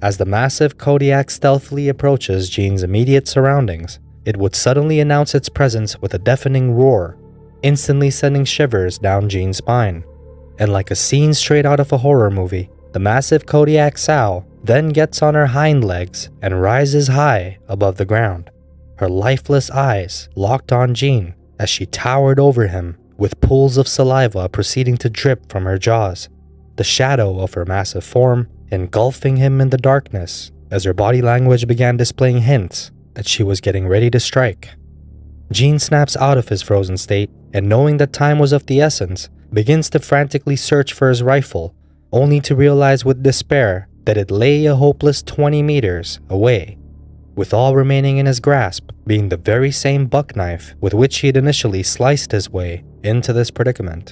As the massive Kodiak stealthily approaches Jean's immediate surroundings, it would suddenly announce its presence with a deafening roar, instantly sending shivers down Jean's spine. And like a scene straight out of a horror movie, the massive Kodiak sow then gets on her hind legs and rises high above the ground, her lifeless eyes locked on Jean as she towered over him with pools of saliva proceeding to drip from her jaws, the shadow of her massive form engulfing him in the darkness as her body language began displaying hints that she was getting ready to strike. Jean snaps out of his frozen state and, knowing that time was of the essence, begins to frantically search for his rifle, only to realize with despair that it lay a hopeless 20 meters away, with all remaining in his grasp being the very same buck knife with which he had initially sliced his way into this predicament.